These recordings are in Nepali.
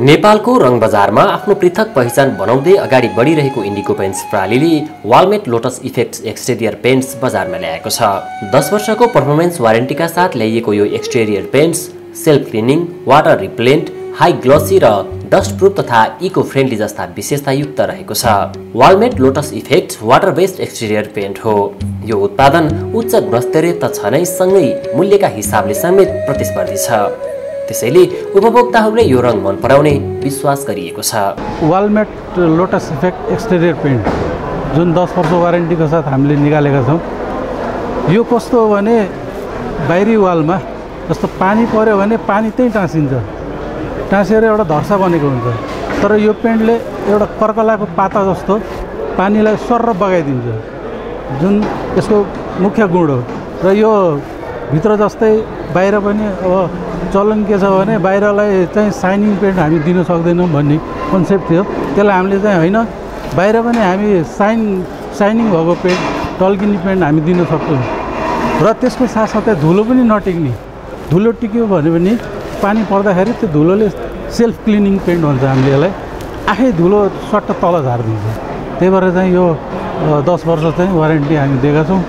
नेपालको रङ बजारमा आफ्नो पृथक पहिचान बनाउँदै अगाडि बढिरहेको इन्डिको पेन्ट्स प्रणालीले Walmate lotus effect exterior paints बजारमा ल्याएको छ। दस वर्षको पर्फर्मेन्स वारेन्टीका साथ ल्याइएको यो exterior paints self cleaning water repellent high glossy र डस्ट प्रुफ तथा इको फ्रेन्डली जस्ता विशेषतायुक्त रहेको छ। Wallmate lotus effect water based exterior paint हो। यो उत्पादन उच्च गुणस्तरीय त छ नै सँगै मूल्यका हिसाबले समेत प्रतिस्पर्धी छ। त्यसैले उपभोक्ताहरूले यो रङ मन पराउने विश्वास गरिएको छ। Wallmate lotus effect exterior paint जुन दस वर्ष वारेन्टीको साथ हामीले निकालेका छौँ। यो कस्तो हो भने बाहिरी वालमा जस्तो पानी पऱ्यो भने पानी त्यहीँ टाँसिन्छ। टाँसिएर एउटा धर्सा बनेको हुन्छ। तर यो पेन्टले एउटा कर्कलाको पाता जस्तो पानीलाई सर्र बगाइदिन्छ। जुन यसको मुख्य गुण हो। र यो भित्र जस्तै बाहिर पनि अब चलन के छ भने बाहिरलाई चाहिँ साइनिङ पेन्ट हामी दिन सक्दैनौँ भन्ने कन्सेप्ट थियो। त्यसलाई हामीले चाहिँ होइन बाहिर पनि हामी साइन साइनिङ भएको पेन्ट टल्किने पेन्ट हामी दिन सक्छौँ। र त्यसको साथसाथै धुलो पनि नटिक्ने। धुलो टिक्यो भने पनि पानी पर्दाखेरि त्यो धुलोले सेल्फ क्लिनिङ पेन्ट भन्छ हामीले यसलाई आफै धुलो सट्ट तल झारिदिन्छ। त्यही भएर चाहिँ यो दस वर्ष चाहिँ वारेन्टी हामी दिएका छौँ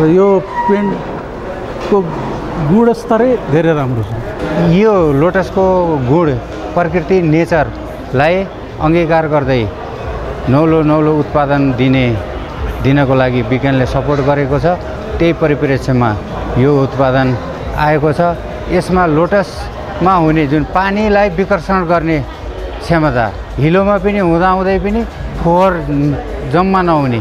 र यो पेन्टको गुणस्तरै धेरै राम्रो छ। यो लोटसको गुण प्रकृति नेचरलाई अङ्गीकार गर्दै नौलो नौलो उत्पादन दिने दिनको लागि विज्ञानले सपोर्ट गरेको छ। त्यही परिप्रेक्ष्यमा यो उत्पादन आएको छ। यसमा लोटसमा हुने जुन पानीलाई विकर्षण गर्ने क्षमता हिलोमा पनि हुँदाहुँदै पनि फोहोर जम्मा नहुने।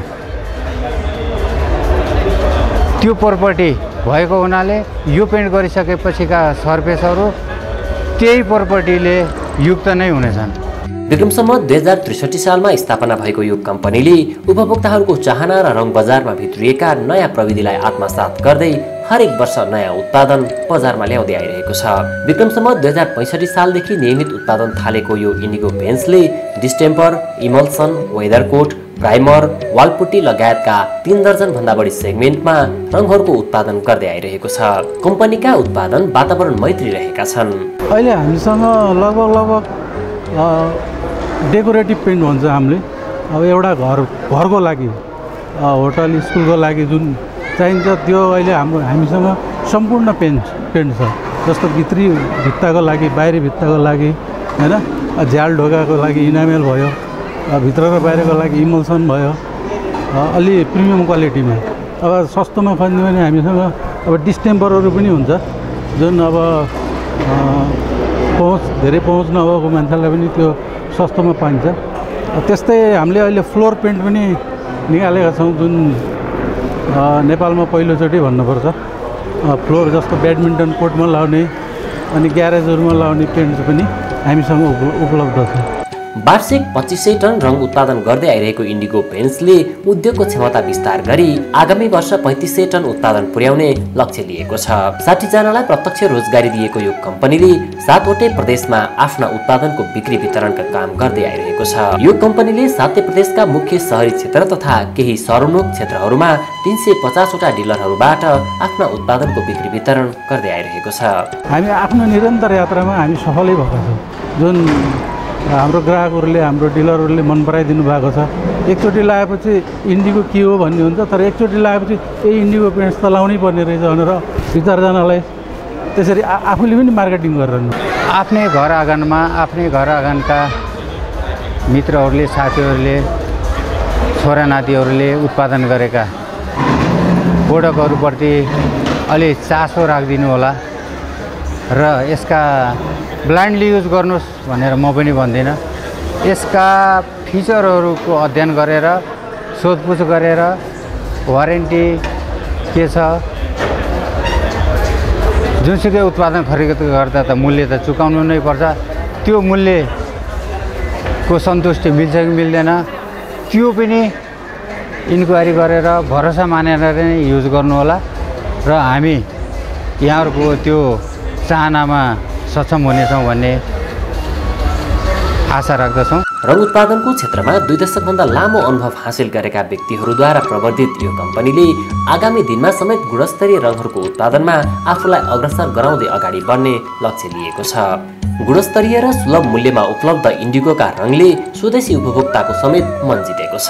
त्यो प्रपर्टी भएको हुनाले यो पेन्ट गरिसकेपछिका सर्फेसहरू त्यही प्रपर्टीले युक्त नै हुनेछन्। विक्रमसम्म दुई हजार त्रिसठी सालमा स्थापना भएको यो कम्पनीले उपभोक्ताहरूको चाहना र रङ बजारमा भित्रिएका नयाँ प्रविधिलाई आत्मसात गर्दै हरेक वर्ष नयाँ उत्पादन बजारमा ल्याउँदै आइरहेको छ। विक्रमसम्म दुई हजार पैँसठी सालदेखि नियमित उत्पादन थालेको यो Indigo पेन्सले distemper emulsion weather coat primer wall putty लगायतका तिन दर्जनभन्दा बढी सेगमेन्टमा रङहरूको उत्पादन गर्दै आइरहेको छ। कम्पनीका उत्पादन वातावरण मैत्री रहेका छन्। अहिले हामीसँग लगभग लगभग डेकोरेटिभ पेन्ट भन्छ हामीले। अब एउटा घर घरको लागि होटल स्कुलको लागि जुन चाहिन्छ त्यो अहिले हाम्रो हामीसँग सम्पूर्ण पेन्ट पेन्ट छ। जस्तो भित्री भित्ताको लागि बाहिरी भित्ताको लागि होइन? झ्याल ढोकाको लागि इनामेल भयो भित्र र बाहिरको लागि इमल्सन भयो अलि प्रिमियम क्वालिटीमा। अब सस्तोमा खोज्ने भने हामीसँग अब डिस्टेम्परहरू पनि हुन्छ। जुन अब पहुँच धेरै पहुँच नभएको मान्छेलाई पनि त्यो सस्तोमा पाइन्छ। त्यस्तै हामीले अहिले फ्लोर पेन्ट पनि निकालेका छौँ जुन नेपालमा पहिलोचोटि भन्नुपर्छ। फ्लोर जस्तो ब्याडमिन्टन कोर्टमा लाउने अनि ग्यारेजहरूमा लाउने पेन्ट पनि हामीसँग उपलब्ध छ। वार्षिक पच्चिस सय टन रङ उत्पादन गर्दै आइरहेको इन्डिगो पेन्ट्सले उद्योगको क्षमता विस्तार गरी आगामी वर्ष पैँतिस सय टन उत्पादन पुर्याउने लक्ष्य लिएको छ। साठीजनालाई प्रत्यक्ष रोजगारी दिएको यो कम्पनीले सातवटै प्रदेशमा आफ्ना उत्पादनको बिक्री वितरणका काम गर्दै आइरहेको छ। यो कम्पनीले सातै प्रदेशका मुख्य सहरी क्षेत्र तथा केही सरोन्मुख क्षेत्रहरूमा तिन सय पचासवटा डिलरहरूबाट आफ्ना उत्पादनको बिक्री वितरण गर्दै आइरहेको छ। हामी आफ्नो निरन्तर यात्रामा हामी सफलै भएका छौँ। जुन हाम्रो ग्राहकहरूले हाम्रो डिलरहरूले मन पराइदिनु भएको छ। एकचोटि लगाएपछि इन्डिगो के हो भन्ने हुन्छ तर एकचोटि लगाएपछि ए इन्डिगो पेन्ट्स त लाउनै पर्ने रहेछ भनेर दुई चारजनालाई त्यसरी आफूले पनि मार्केटिङ गरेर आफ्नै घर आँगनमा आफ्नै घर आँगनका मित्रहरूले साथीहरूले छोरा नातिहरूले उत्पादन गरेका प्रोडक्टहरूप्रति अलि चासो राखिदिनु होला। र यसका ब्लाइन्डली युज गर्नुहोस् भनेर म पनि भन्दिनँ। यसका फिचरहरूको अध्ययन गरेर सोधपुछ गरेर वारेन्टी के छ जुनसुकै उत्पादन खरिद गर्दा त मूल्य त चुकाउनु नै पर्छ। त्यो मूल्यको सन्तुष्टि मिल्छ कि मिल्दैन त्यो पनि इन्क्वायरी गरेर भरोसा मानेर नै युज गर्नुहोला। र हामी यहाँहरूको त्यो चाहनामा सक्षम हुनेछौँ भन्ने आशा राख्दछौँ। रङ उत्पादनको क्षेत्रमा दुई दशकभन्दा लामो अनुभव हासिल गरेका व्यक्तिहरूद्वारा प्रवर्धित यो कम्पनीले आगामी दिनमा समेत गुणस्तरीय रङहरूको उत्पादनमा आफूलाई अग्रसर गराउँदै अगाडि बढ्ने लक्ष्य लिएको छ। गुणस्तरीय र सुलभ मूल्यमा उपलब्ध इन्डिगोका रङले स्वदेशी उपभोक्ताको समेत मन जितेको छ।